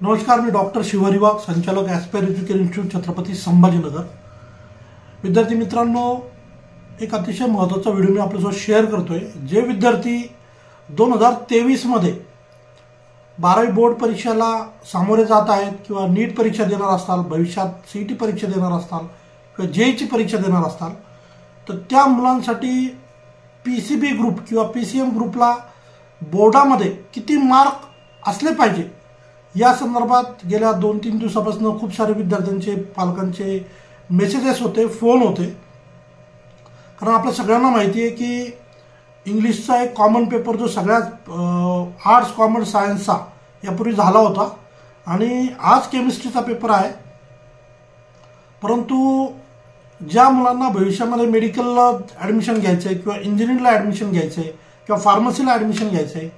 नमस्कार मी डॉक्टर शिवहरी संचालक aspire education institute Chhatrapati Sambhajinagar. विद्यार्थी मित्रांनो एक अतिशय महत्त्वाचा व्हिडिओ मी आपल्यासोबत शेअर करतोय. जे विद्यार्थी दोन हजार तेवीसमध्ये बारावी बोर्ड परीक्षेला सामोरे जात आहेत किंवा नीट परीक्षा देणार असताल भविष्यात सी टी परीक्षा देणार असताल किंवा जे ईची परीक्षा देणार असताल तर त्या मुलांसाठी पी सी बी ग्रुप किंवा पी सी एम ग्रुपला बोर्डामध्ये किती मार्क असले पाहिजे? या संदर्भात गेल्या दोन तीन दिवसापासून खूप सारे विद्यार्थ्यांचे पालकांचे मेसेजेस होते फोन होते. कारण आपल्या सगळ्यांना माहिती आहे की इंग्लिशचा एक कॉमन पेपर जो सगळ्यात आर्ट्स कॉमर्स सायन्सचा यापूर्वी झाला होता. आणि आज केमिस्ट्रीचा पेपर आहे. परंतु ज्या मुलांना भविष्यामध्ये मेडिकलला ॲडमिशन घ्यायचं आहे किंवा इंजिनिअरिंगला ॲडमिशन घ्यायचं आहे किंवा फार्मसीला ॲडमिशन घ्यायचं आहे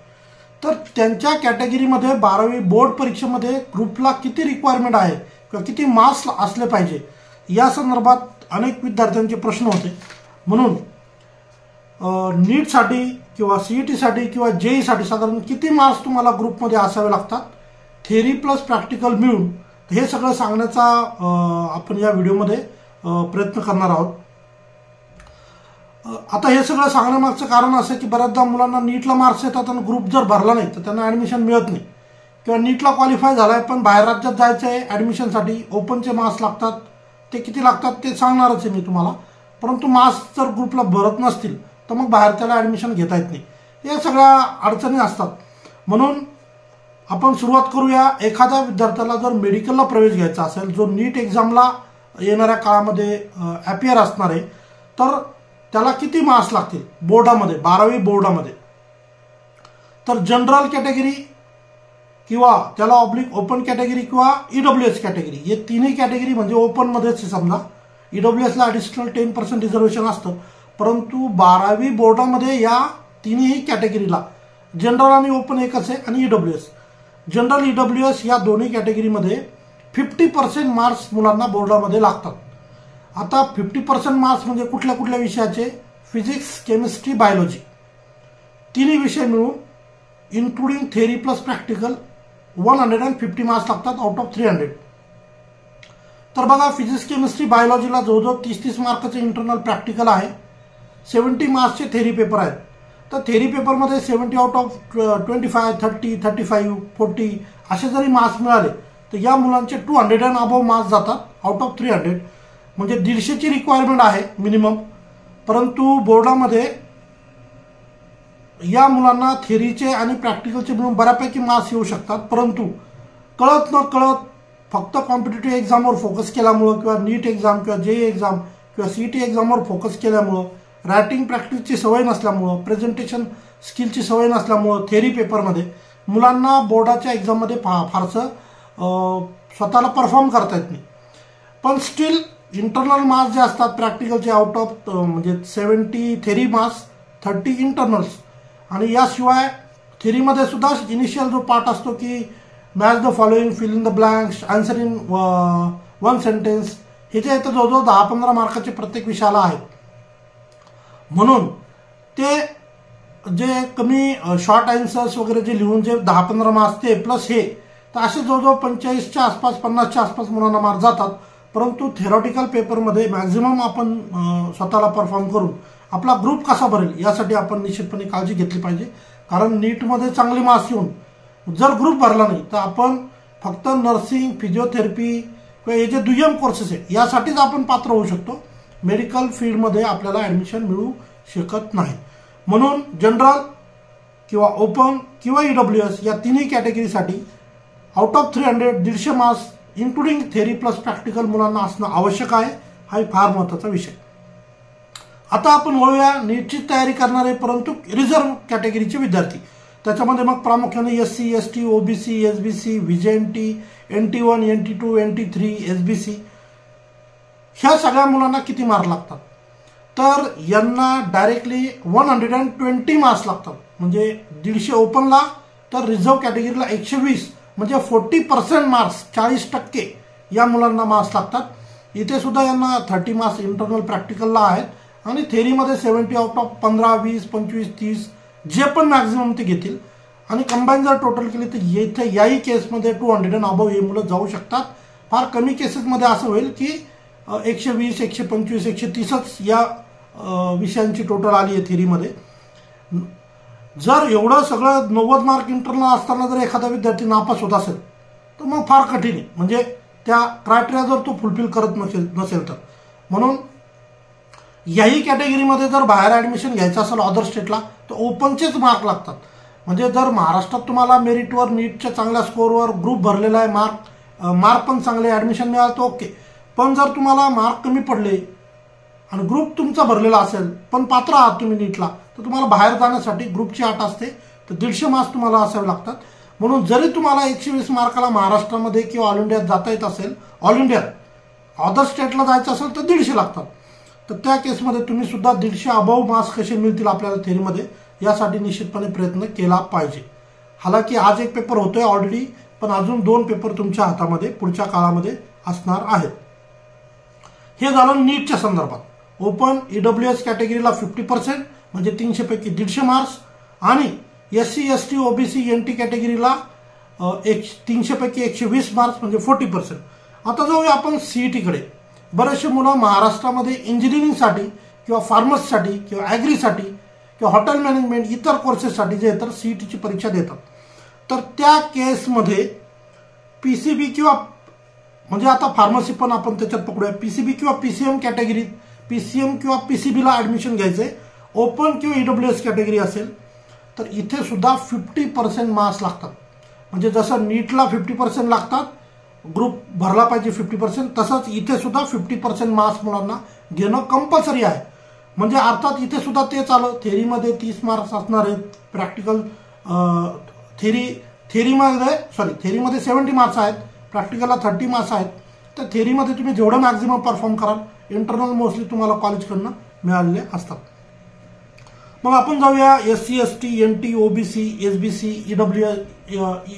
तर त्यांच्या कॅटेगरीमध्ये बारावी बोर्ड परीक्षेमध्ये ग्रुपला किती रिक्वायरमेंट आहे किंवा किती मार्क्स असले पाहिजे या संदर्भात अनेक विद्यार्थ्यांचे प्रश्न होते. म्हणून नीटसाठी किंवा सीई टीसाठी किंवा जेईसाठी साधारण किती मार्क्स तुम्हाला ग्रुपमध्ये असावे लागतात? थेरी प्लस प्रॅक्टिकल मिळून हे सगळं सांगण्याचा आपण या व्हिडिओमध्ये प्रयत्न करणार आहोत. आता हे सगळं सांगण्यामागचं कारण असं की बऱ्याचदा मुलांना नीटला मार्क्स येतात आणि ग्रुप जर भरला नाही तर त्यांना ॲडमिशन मिळत नाही. किंवा नीटला क्वालिफाय झाला आहे पण बाहेर राज्यात जायचं आहे ॲडमिशनसाठी ओपनचे मार्क्स लागतात. ते किती लागतात ते सांगणारच आहे मी तुम्हाला. परंतु मार्क्स जर ग्रुपला भरत नसतील तर मग बाहेर त्याला ॲडमिशन घेता येत नाही. या सगळ्या अडचणी असतात. म्हणून आपण सुरुवात करूया. एखाद्या विद्यार्थ्याला जर मेडिकलला प्रवेश घ्यायचा असेल जो नीट एक्झामला येणाऱ्या काळामध्ये ॲपियर असणार आहे तर त्याला किती मार्क्स लागतील? बोर्डामध्ये बारावी बोर्डामध्ये. तर जनरल कॅटेगरी किंवा त्याला ऑब्लिक ओपन कॅटेगरी किंवा ईडब्ल्यू एस कॅटेगरी. हे तिन्ही कॅटेगरी म्हणजे ओपनमध्येच समजा. ईडब्ल्यू एसला ॲडिशनल टेन पर्सेंट रिझर्वेशन असतं. परंतु बारावी बोर्डामध्ये या तिन्ही कॅटेगरीला जनरल आणि ओपन एकच आहे आणि E W S general E W S या दोन्ही कॅटेगरीमध्ये फिफ्टी पर्सेंट मार्क्स मुलांना बोर्डामध्ये लागतात. आता फिफ्टी पर्सेंट मार्क्स म्हणजे कुठल्या कुठल्या विषयाचे? फिजिक्स केमिस्ट्री बायोलॉजी तिन्ही विषय मिळून including theory plus practical one hundred and fifty marks लागतात आउट ऑफ थ्री हंड्रेड तर बघा फिजिक्स केमिस्ट्री बायोलॉजीला जवळजवळ तीस तीस मार्काचे इंटरनल प्रॅक्टिकल आहे. सेवन्टी मार्क्सचे थेरी पेपर आहेत. तर थेरी पेपरमध्ये seventy out of twenty five thirty thirty five forty असे जरी मार्क्स मिळाले तर या मुलांचे two hundred and above marks जातात आउट ऑफ थ्री हंड्रेड म्हणजे दीडशेची रिक्वायरमेंट आहे मिनिमम परंतु बोर्डामध्ये या मुलांना थेरीचे आणि प्रॅक्टिकलचे मिळून बऱ्यापैकी मार्क्स येऊ शकतात. परंतु कळत न कळत फक्त कॉम्पिटेटिव्ह एक्झामवर फोकस केल्यामुळं किंवा नीट एक्झाम किंवा जे एक्झाम किंवा सी टी एक्झामवर फोकस केल्यामुळं रायटिंग प्रॅक्टिसची सवय नसल्यामुळं प्रेझेंटेशन स्किलची सवय नसल्यामुळं थेरी पेपरमध्ये मुलांना बोर्डाच्या एक्झाममध्ये फा फारसं स्वतःला परफॉर्म करता येत नाही. पण स्टील इंटरनल मार्क्स जे असतात प्रॅक्टिकलचे आउट ऑफ म्हणजे seventy theory marks thirty internals आणि याशिवाय थेरीमध्ये सुद्धा इनिशियल जो पार्ट असतो की match the following fill in the blanks answer in one sentence हे जे इथं जवळजवळ दहा पंधरा मार्काचे प्रत्येक विषयाला आहेत. म्हणून ते जे कमी शॉर्ट आन्सर्स वगैरे जे लिहून जे दहा पंधरा मार्क्स ते प्लस हे तर असे जवळजवळ पंचेचाळीसच्या आसपास पन्नासच्या आसपास मुलांना मार्क जातात. परंतु थेरॉटिकल पेपरमध्ये मॅक्झिमम आपण स्वतःला परफॉर्म करून आपला ग्रुप कसा भरेल यासाठी आपण निश्चितपणे काळजी घेतली पाहिजे. कारण नीटमध्ये चांगले मार्क्स येऊन जर ग्रुप भरला नाही तर आपण फक्त नर्सिंग फिजिओथेरपी किंवा हे जे दुय्यम कोर्सेस आहेत यासाठीच आपण पात्र होऊ शकतो. मेडिकल फील्डमध्ये आपल्याला ॲडमिशन मिळू शकत नाही. म्हणून जनरल किंवा ओपन किंवा ई डब्ल्यू एस या तिन्ही कॅटेगरीसाठी आउट ऑफ थ्री हंड्रेड दीडशे marks including theory plus practical मुलांना असणं आवश्यक आहे हा फार महत्त्वाचा विषय. आता आपण वळूया निश्चित तयारी करणारे परंतु रिझर्व्ह कॅटेगरीचे विद्यार्थी. त्याच्यामध्ये मग प्रामुख्याने S C S T OBC S B C N T N T one N T two N T three S B C ह्या सगळ्या मुलांना किती मार्क लागतात? तर यांना directly one hundred and twenty marks लागतात. म्हणजे दीडशे ओपनला तर रिझर्व्ह कॅटेगरीला एकशे वीस. म्हणजे फोर्टी पर्सेंट मार्क्स चाळीस टक्के या मुलांना मार्क्स लागतात. इथे सुद्धा यांना थर्टी मार्क्स इंटरनल प्रॅक्टिकलला आहेत. आणि थेरीमध्ये सेवन्टी आउट ऑफ पंधरा वीस पंचवीस तीस जे पण मॅक्झिमम ते घेतील. आणि कंबाईन जर टोटल केली तर येथे याही केसमध्ये टू हंड्रेड अँड अबव हे मुलं जाऊ शकतात. फार कमी केसेसमध्ये असं होईल की एकशे वीस एकशे पंचवीस एकशे तीसच या विषयांची टोटल आली आहे थेरीमध्ये जर एवढं सगळं नव्वद मार्क इंटरनल असताना जर एखादा विद्यार्थी नापास होत असेल तर मग फार कठीण आहे. म्हणजे त्या क्रायटेरिया जर तो फुलफिल करत नसेल नसेल तर. म्हणून याही कॅटेगरीमध्ये जर बाहेर ॲडमिशन घ्यायचं असेल अदर स्टेटला तर ओपनचेच मार्क लागतात. म्हणजे जर महाराष्ट्रात तुम्हाला मेरिटवर नीटच्या चांगल्या स्कोअरवर ग्रुप भरलेला आहे मार्क मार्क पण चांगले ॲडमिशन मिळालं तर ओके पण जर तुम्हाला मार्क कमी पडले आणि ग्रुप तुमचा भरलेला असेल पण पात्र आहात तुम्ही नीटला तर तुम्हाला बाहेर जाण्यासाठी ग्रुपची आट असते तर दीडशे मार्क्स तुम्हाला असावे लागतात. म्हणून जरी तुम्हाला एकशे वीस मार्काला महाराष्ट्रामध्ये किंवा ऑल इंडियात जाता येत असेल ऑल इंडियात अदर स्टेटला जायचं असेल तर दीडशे लागतात. तर त्या केसमध्ये तुम्ही सुद्धा दीडशे अबाव मार्क्स कसे मिळतील आपल्याला थेरीमध्ये यासाठी निश्चितपणे प्रयत्न केला पाहिजे. हालाकी आज एक पेपर होतोय ऑलरेडी पण अजून दोन पेपर तुमच्या हातामध्ये पुढच्या काळामध्ये असणार आहेत. हे झालं नीटच्या संदर्भात. ओपन ईडब्ल्यू एस कॅटेगरीला फिफ्टी पर्सेंट म्हणजे तीनशे पैकी दीडशे मार्क्स. आणि S C S T OBC N T कॅटेगरीला एक तीनशे पैकी एकशे वीस मार्क्स म्हणजे फोर्टी पर्सेंट. आता जाऊया आपण सीईटीकडे बरेचसे मुलं महाराष्ट्रामध्ये इंजिनिअरिंगसाठी किंवा फार्मसीसाठी किंवा ॲग्रीसाठी किंवा हॉटेल मॅनेजमेंट इतर कोर्सेससाठी जे तर सीईटीची परीक्षा देतात. तर त्या केसमध्ये पी सी बी किंवा म्हणजे आता फार्मसी पण आपण त्याच्यात पकडूया. पी सी बी किंवा पी सी एम कॅटेगरीत पीसीएम किंवा पीसीबीला ऍडमिशन घ्यायचंय. ओपन किंवा ईडब्ल्यू एस कॅटेगरी असेल तर इथे सुद्धा फिफ्टी पर्सेंट मार्क्स लागतात. म्हणजे जसं नीटला फिफ्टी पर्सेंट लागतात ग्रुप भरला पाहिजे फिफ्टी पर्सेंट तसंच इथे सुद्धा फिफ्टी पर्सेंट मार्क्स मुलांना घेणं कंपल्सरी आहे. म्हणजे अर्थात इथे सुद्धा तेच आलं थेरीमध्ये तीस मार्क्स असणार आहेत प्रॅक्टिकल थेरी थेरीमध्ये सॉरी थेरीमध्ये सेवन्टी मार्क्स आहेत प्रॅक्टिकलला थर्टी मार्क्स आहेत तर थेरीमध्ये तुम्ही जेवढं मॅक्झिमम परफॉर्म कराल इंटरनल मोस्टली तुम्हाला कॉलेजकडनं मिळालेले असतात. मग आपण जाऊया S C S T N T OBC S B C E W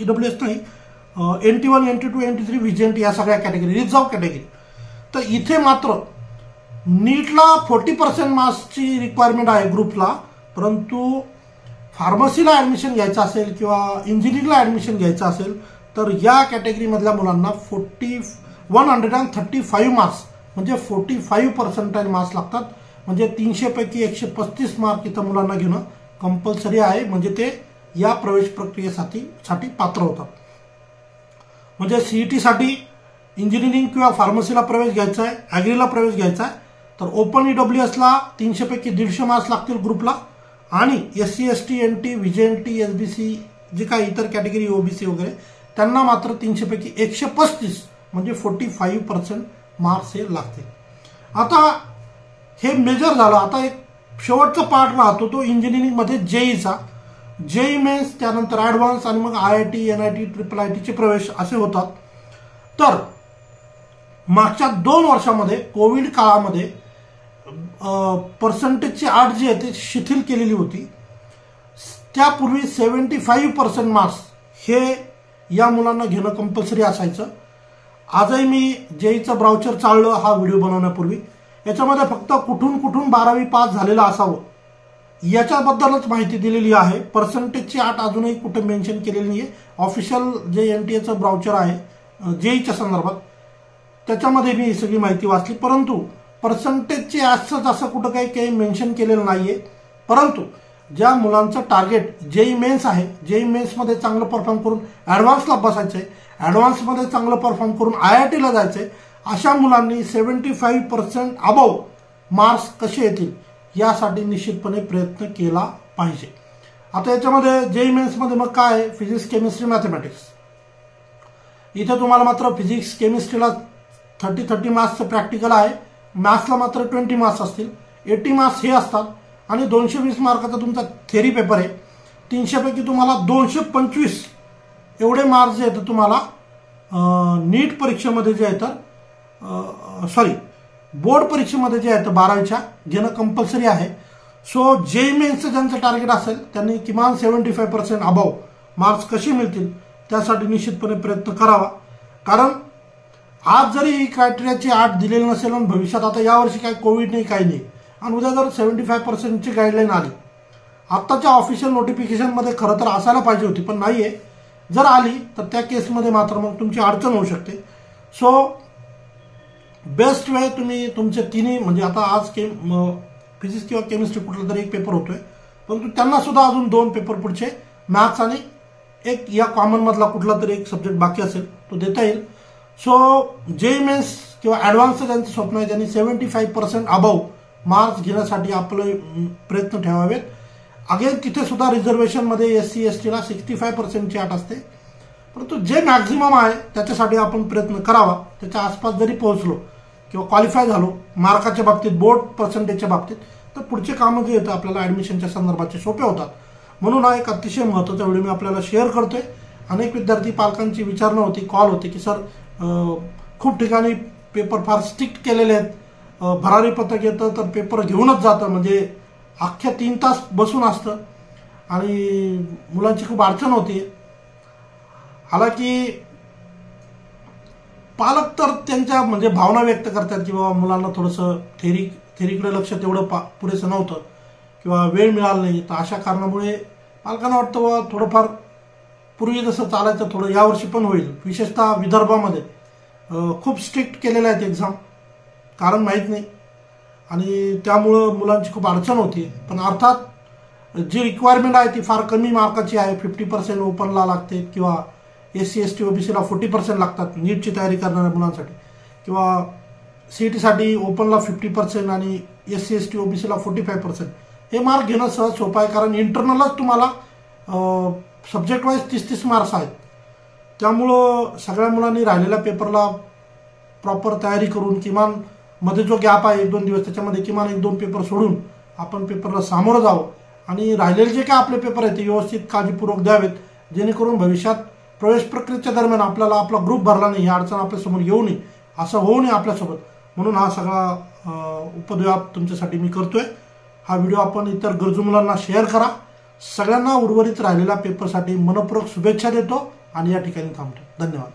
E W S नाही N T one N T two N T three व्हिजंट या सगळ्या कॅटेगरी रिझर्व कॅटेगरी तर इथे मात्र नीटला फोर्टी पर्सेंट मार्क्सची रिक्वायरमेंट आहे ग्रुपला परंतु फार्मसीला ॲडमिशन घ्यायचं असेल किंवा इंजिनिअरिंगला ॲडमिशन घ्यायचं असेल तर या कॅटेगरीमधल्या मुलांना forty one hundred and thirty five marks म्हणजे फोर्टी फाईव्ह पर्सेंटाईल मार्क्स लागतात. म्हणजे तीनशेपैकी एकशे पस्तीस मार्क इथं मुलांना घेणं कंपल्सरी आहे. म्हणजे ते या प्रवेश प्रक्रियेसाठी साठी पात्र होतात. म्हणजे सीईटीसाठी इंजिनिअरिंग किंवा फार्मसीला प्रवेश घ्यायचा आहे ॲग्रीला प्रवेश घ्यायचा आहे तर ओपन ईडब्ल्यू एसला तीनशेपैकी दीडशे मार्क्स लागतील ग्रुपला आणि S C S T N T V N T S B C जे काही इतर कॅटेगरी ओबीसी वगैरे त्यांना मात्र तीनशेपैकी एकशे पस्तीस म्हणजे फोर्टी फाईव्ह पर्सेंट मार्क्स हे लागते आता हे मेजर झालं. आता एक शेवटचा पार्ट राहतो तो इंजिनिअरिंगमध्ये जेईचा जेई मेन्स त्यानंतर ॲडव्हान्स आणि मग I I T N I T triple I टीचे प्रवेश असे होतात. तर मागच्या दोन वर्षामध्ये कोविड काळामध्ये पर्सेंटेजची आठ जी आहे ती शिथिल केलेली होती. त्यापूर्वी सेवन्टी फाईव्ह पर्सेंट मार्क्स हे या मुलांना घेणं कंपल्सरी असायचं. आजही मी जेईचं ब्राउचर चाललं हा व्हिडिओ बनवण्यापूर्वी. याच्यामध्ये फक्त कुठून कुठून बारावी पास झालेलं असावं याच्याबद्दलच माहिती दिलेली आहे. पर्सेंटेजची आठ अजूनही कुठे मेन्शन केलेली नाही आहे ऑफिशियल जे एन टी एचं ब्राउचर आहे जेईच्या संदर्भात त्याच्यामध्ये मी ही सगळी माहिती वाचली. परंतु पर्सेंटेजची असंच असं कुठं काही काही मेन्शन केलेलं नाहीये. परंतु ज्या मुलांचं टार्गेट जेई मेन्स आहे जेई मेन्समध्ये चांगलं परफॉर्म करून ॲडव्हान्सला बसायचं आहे ॲडव्हान्समध्ये चांगलं परफॉर्म करून आय आय टीला जायचं आहे अशा मुलांनी seventy five percent above marks कसे येतील यासाठी निश्चितपणे प्रयत्न केला पाहिजे. आता याच्यामध्ये जेई मेन्समध्ये मग काय आहे? Physics chemistry mathematics. इथे तुम्हाला मात्र फिजिक्स केमिस्ट्रीला थर्टी थर्टी मार्क्सचं प्रॅक्टिकल आहे. मॅथ्सला मात्र ट्वेंटी मार्क्स असतील. एटी मार्क्स हे असतात. आणि दोनशे वीस मार्काचा तुमचा थेरी पेपर आहे. तीनशेपैकी तुम्हाला दोनशे पंचवीस एवढे मार्क्स जे आहेत तुम्हाला नीट परीक्षेमध्ये जे आहे तर सॉरी बोर्ड परीक्षेमध्ये जे आहे तर बारावीच्या घेणं कंपल्सरी आहे. सो जे मेन्सचं ज्यांचं टार्गेट असेल त्यांनी किमान seventy five percent above marks कसे मिळतील त्यासाठी निश्चितपणे प्रयत्न करावा. कारण आज जरी ही क्रायटेरियाची आठ दिलेली नसेल आणि भविष्यात आता यावर्षी काय कोविड नाही काही नाही आणि उद्या जर सेव्हन्टी फाय पर्सेंटची गाईडलाईन आली आत्ताच्या ऑफिशियल नोटिफिकेशनमध्ये खरं तर असायला पाहिजे होती पण नाही आहे जर आली तर त्या केसमध्ये मात्र मग तुमची अडचण होऊ शकते. सो बेस्ट वे तुम्ही तुमचे तिन्ही म्हणजे आता आज केम फिजिक्स किंवा केमिस्ट्री कुठला तरी एक पेपर होतोय. परंतु त्यांना सुद्धा अजून दोन पेपर पुढचे मॅथ्स आणि एक या कॉमनमधला कुठला तरी एक सब्जेक्ट बाकी असेल तो देता येईल. सो जे मेन्स किंवा ॲडव्हान्सचं त्यांचं स्वप्न आहे त्यांनी seventy five percent above marks घेण्यासाठी आपले प्रयत्न ठेवावेत. अगेन तिथे सुद्धा रिझर्वेशनमध्ये एस सी एस टीला सिक्स्टी फाय पर्सेंटची अट असते. परंतु जे मॅक्झिमम आहे त्याच्यासाठी आपण प्रयत्न करावा. त्याच्या आसपास जरी पोहोचलो किंवा क्वालिफाय झालो मार्काच्या बाबतीत बोर्ड पर्सेंटेजच्या बाबतीत तर पुढचे कामं जे येतं आपल्याला ॲडमिशनच्या संदर्भाचे सोपे होतात. म्हणून हा एक अतिशय महत्त्वाचा व्हिडिओ मी आपल्याला शेअर करतोय. अनेक विद्यार्थी पालकांची विचारणं होती कॉल होते की सर खूप ठिकाणी पेपर फार स्ट्रिक्ट केलेले आहेत. भरारी पत्रक येतं तर पेपर घेऊनच जातं. म्हणजे अख्ख्या तीन तास बसून असतं. आणि मुलांची खूप अडचण होती. हालाकी पालक तर त्यांच्या म्हणजे भावना व्यक्त करतात की बाबा मुलांना थोडंसं थेरी थेरीकडे लक्ष तेवढं पा पुरेसं नव्हतं. किंवा वेळ मिळाला नाही. तर अशा कारणामुळे पालकांना वाटतं बाबा थोडंफार पूर्वी जसं चालायचं थोडं यावर्षी पण होईल. विशेषतः विदर्भामध्ये. खूप स्ट्रिक्ट केलेलं आहेत एक्झाम कारण माहीत नाही. आणि त्यामुळं मुलांची खूप अडचण होती. पण अर्थात जी रिक्वायरमेंट आहे ती फार कमी मार्काची आहे. फिफ्टी पर्सेंट ओपनला लागते किंवा एस सी एस टी ओबीसीला फोर्टी पर्सेंट लागतात नीटची तयारी करणाऱ्या मुलांसाठी. किंवा सी ई टीसाठी ओपनला फिफ्टी पर्सेंट आणि एस सी एस टी ओबीसीला फोर्टी फाय पर्सेंट हे मार्क घेणं सहज सोपं आहे. कारण इंटरनलच तुम्हाला सब्जेक्ट वाईज तीस तीस मार्क्स आहेत. त्यामुळं सगळ्या मुलांनी राहिलेल्या पेपरला प्रॉपर तयारी करून किमान मध्ये जो गॅप आहे एक दोन दिवस त्याच्यामध्ये किमान एक दोन पेपर सोडून आपण पेपरला सामोरं जावं. आणि राहिलेले जे काय आपले पेपर आहेत ते व्यवस्थित काळजीपूर्वक द्यावेत. जेणेकरून भविष्यात प्रवेश प्रक्रियेच्या दरम्यान आपल्याला आपला ग्रुप भरला नाही ही अडचण आपल्यासमोर येऊ नये असं होऊ नये आपल्यासोबत. म्हणून हा सगळा उपद्व्याप तुमच्यासाठी मी करतोय. हा व्हिडिओ आपण इतर गरजू मुलांना शेअर करा. सगळ्यांना उर्वरित राहिलेल्या पेपरसाठी मनपूर्वक शुभेच्छा देतो आणि या ठिकाणी थांबतो. धन्यवाद.